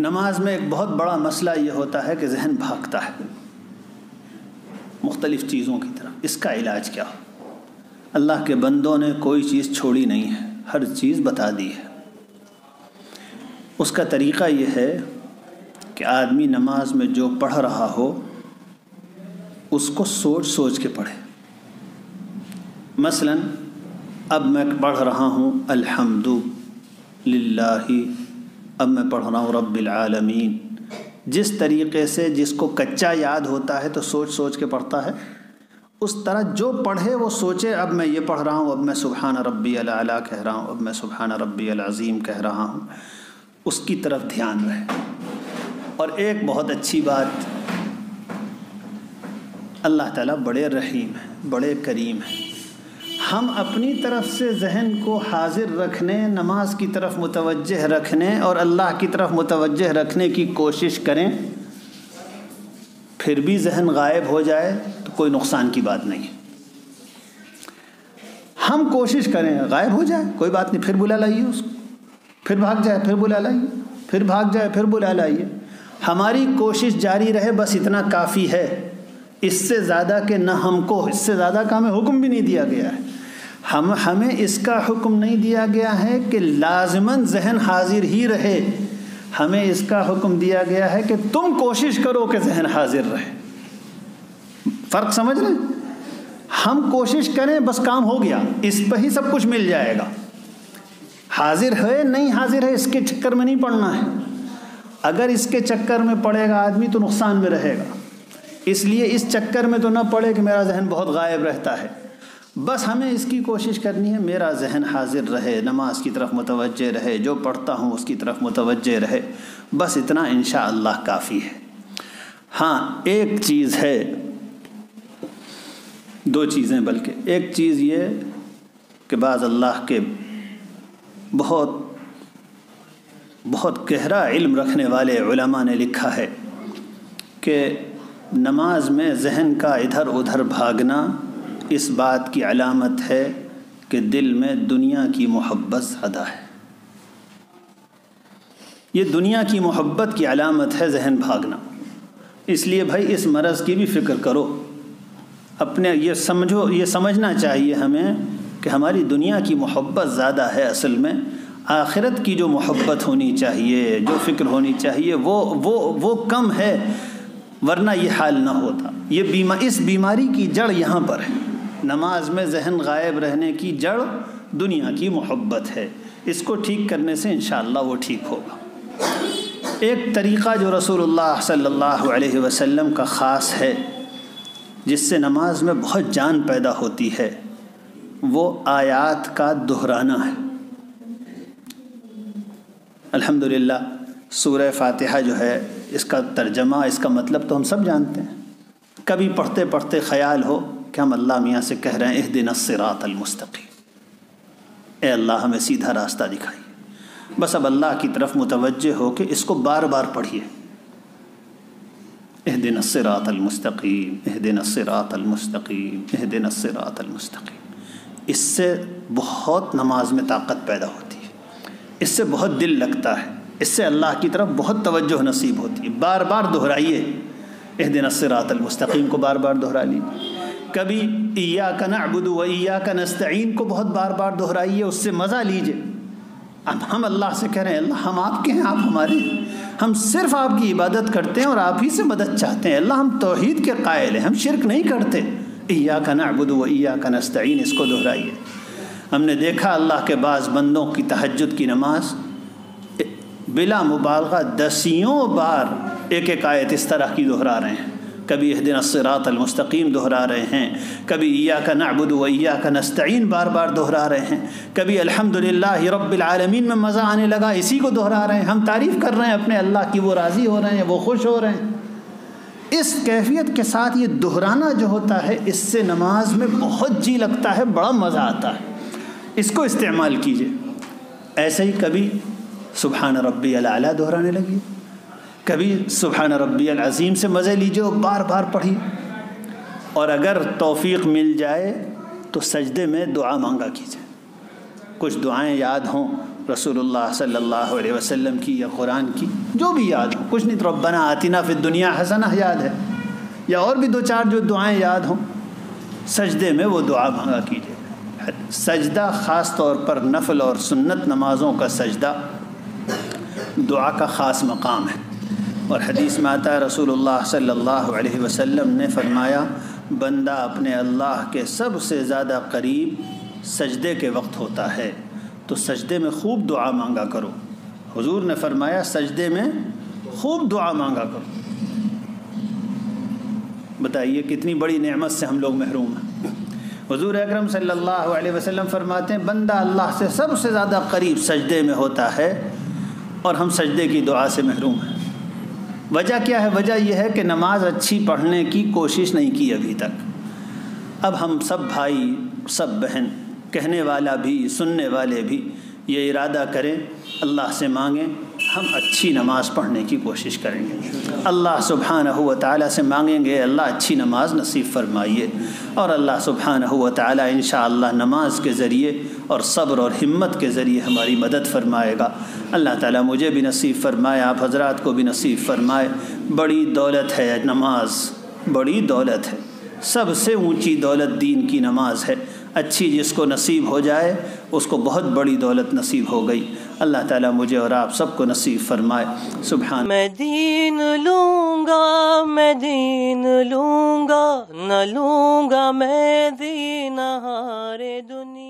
नमाज़ में एक बहुत बड़ा मसला ये होता है कि जहन भागता है। मुख्तलिफ़ चीज़ों की तरफ़ इसका इलाज क्या? हो अल्लाह के बंदों ने कोई चीज़ छोड़ी नहीं है। हर चीज़ बता दी है। उसका तरीक़ा ये है कि आदमी नमाज़ में जो पढ़ रहा हो, उसको सोच सोच के पढ़े। मसलन, अब मैं पढ़ रहा हूँ अल्हम्दुलिल्लाहि अब मैं पढ़ रहा हूँ, रब्बिल आलमीन। जिस तरीक़े से जिसको कच्चा याद होता है तो सोच सोच के पढ़ता है। उस तरह जो पढ़े, वो सोचे, अब मैं ये पढ़ रहा हूँ, अब मैं सुबहान रब्बी अला कह रहा हूँ, अब मैं सुबहान रब्बी अज़ीम कह रहा हूँ। उसकी तरफ़ ध्यान रहे। और एक बहुत अच्छी बात, अल्लाह ताला बड़े रहीम हैं, बड़े करीम हैं। हम अपनी तरफ़ से जहन को हाजिर रखने, नमाज़ की तरफ़ मुतवजह रखने और अल्लाह की तरफ़ मुतवजह रखने की कोशिश करें, फिर भी जहन गायब हो जाए तो कोई नुकसान की बात नहीं। हम कोशिश करें, गायब हो जाए, कोई बात नहीं, फिर बुला लाइए उसको। फिर भाग जाए, फिर बुला लाइए फिर भाग जाए, फिर बुला लाइए हमारी कोशिश जारी रहे, बस इतना काफ़ी है। इससे ज़्यादा के न हमको, इससे ज़्यादा का हमें हुक्म भी नहीं दिया गया है। हम, हमें इसका हुक्म नहीं दिया गया है कि लाजमन जहन हाजिर ही रहे। हमें इसका हुक्म दिया गया है कि तुम कोशिश करो कि जहन हाजिर रहे। फ़र्क समझ रहे हम कोशिश करें, बस काम हो गया। इस पर ही सब कुछ मिल जाएगा। हाजिर है, नहीं हाजिर है, इसके चक्कर में नहीं पड़ना है। अगर इसके चक्कर में पड़ेगा आदमी तो नुकसान में रहेगा। इसलिए इस चक्कर में तो ना पड़े कि मेरा जहन बहुत गायब रहता है। बस हमें इसकी कोशिश करनी है, मेरा जहन हाजिर रहे, नमाज़ की तरफ़ मुतवज रहे, जो पढ़ता हूँ उसकी तरफ़ मुतवज रहे। बस इतना इन अल्लाह काफ़ी है। हाँ एक चीज़ है, दो चीज़ें बल्कि। एक चीज़ ये कि बाज़ अल्लाह के बहुत बहुत गहरा इल्म रखने वाले उलमा ने लिखा है कि नमाज़ में जहन का इधर उधर भागना इस बात की अलामत है कि दिल में दुनिया की मोहब्बत ज़्यादा है। ये दुनिया की मोहब्बत की अलामत है जहन भागना। इसलिए भाई इस मरज़ की भी फ़िक्र करो। अपने ये समझो, ये समझना चाहिए हमें कि हमारी दुनिया की मोहब्बत ज़्यादा है असल में। आखिरत की जो मोहब्बत होनी चाहिए, जो फ़िक्र होनी चाहिए, वो वो वो कम है, वरना ये हाल ना होता। ये बीमा, इस बीमारी की जड़ यहाँ पर है। नमाज़ में जहन गायब रहने की जड़ दुनिया की मोहब्बत है। इसको ठीक करने से इन वो ठीक होगा। एक तरीक़ा जो रसूलुल्लाह सल्लल्लाहु अलैहि वसल्लम का ख़ास है, जिससे नमाज़ में बहुत जान पैदा होती है, वो आयात का दोहराना है। अल्हम्दुलिल्लाह, सूरह फातिहा जो है, इसका तर्जमा, इसका मतलब तो हम सब जानते हैं। कभी पढ़ते पढ़ते ख्याल हो कि हम अल्लाह मियाँ से कह रहे हैं एह दिन असरातमस्तकी ए अल्लाह, हमें सीधा रास्ता दिखाइए। बस अब अल्लाह की तरफ़ मुतवजह हो कि इसको बार बार पढ़िए। एह दिन असरातमस्तकीम एह दिन असरातमस्तकीम एह दिन असरातमस्तकीम इससे बहुत नमाज़ में ताकत पैदा होती है। इससे बहुत दिल लगता है। इससे अल्लाह की तरफ़ बहुत तवज्जो नसीब होती है। बार बार दोहराइए। एह दिन असरातमस्तकीम को बार बार दोहरा लीजिए। कभी ईया का नबुदु व ईया का नस्तीन को बहुत बार बार दोहराइए, उससे मज़ा लीजिए। अब हम अल्लाह से कह रहे हैं, अल्लाह हम आपके हैं, आप हमारे हैं। हम सिर्फ़ आपकी इबादत करते हैं और आप ही से मदद चाहते हैं। अल्लाह हम तोहहीद के कायल हैं, हम शिरक नहीं करते। ईया का नबुदु व ईया का नस्तीन इसको दोहराइए। हमने देखा अल्लाह के बाज़ बंदों की तहजद की नमाज़। बिला मुबालगा, दसियों बार एक एक आयत इस तरह की दोहरा रहे हैं। कभी दिन असरातमस्तकीम दोहरा रहे हैं, कभी ईया का नबुद वैया का नस्तीन बार बार दोहरा रहे हैं, कभी अल्हम्दुलिल्लाह रब्बिलआलमीन में मज़ा आने लगा, इसी को दोहरा रहे हैं। हम तारीफ़ कर रहे हैं अपने अल्लाह की, वो राज़ी हो रहे हैं, वो खुश हो रहे हैं। इस कैफियत के साथ ये दोहराना जो होता है, इससे नमाज़ में बहुत जी लगता है, बड़ा मज़ा आता है। इसको इस्तेमाल कीजिए। ऐसे ही कभी सुबहान रबी अला दोहराने लगी। कभी सुबहान रबी अज़ीम से मज़े लीजिए और बार बार पढ़िए। और अगर तौफ़ी मिल जाए तो सजदे में दुआ मांगा कीजिए। कुछ दुआएँ याद हों, रसूलुल्लाह सल्लल्लाहु अलैहि वसल्लम की या कुरान की, जो भी याद हो। कुछ नहीं तो रब्बना आतिना फिर दुनिया हसना याद है। या और भी दो चार जो दुआएँ याद हों, सजदे में वो दुआ मांगा कीजिए। सजदा ख़ास तौर पर नफल और सुन्नत नमाज़ों का सजदा दुआ का ख़ास मकाम है। और हदीस में आता है, रसूलुल्लाह ने फरमाया, बंदा अपने अल्लाह के सबसे ज़्यादा करीब सजदे के वक्त होता है तो सजदे में खूब दुआ मांगा करो। हुजूर ने फरमाया, सजदे में खूब दुआ मांगा करो। बताइए, कितनी बड़ी नेमत से हम लोग महरूम हैं। हजूर अकरम सल्लल्लाहु अलैहि वसल्लम फरमाते हैं, बंदा अल्लाह से सबसे ज़्यादा करीब सजदे में होता है, और हम सजदे की दुआ से महरूम हैं। वजह क्या है? वजह यह है कि नमाज़ अच्छी पढ़ने की कोशिश नहीं की अभी तक। अब हम सब भाई, सब बहन, कहने वाला भी, सुनने वाले भी ये इरादा करें, अल्लाह से मांगें। हम अच्छी नमाज़ पढ़ने की कोशिश करेंगे। अल्लाह सुबहानहु व ताली से मांगेंगे, अल्लाह अच्छी नमाज़ नसीब फरमाइए और अल्लाह सुबहानहु व ताली इन नमाज़ के ज़रिए और सब्र और हिम्मत के ज़रिए हमारी मदद फरमाएगा। अल्लाह ताला मुझे भी नसीब फरमाए, आप हजरात को भी नसीब फरमाए। बड़ी दौलत है नमाज़, बड़ी दौलत है। सबसे ऊँची दौलत दीन की नमाज़ है। अच्छी जिसको नसीब हो जाए, उसको बहुत बड़ी दौलत नसीब हो गई। अल्लाह ताला मुझे और आप सबको नसीब फरमाए। सुबह मैं दीन लूँगा, मैं दीन लूँगा, न लूँगा मैं दीन हारे दुनिया।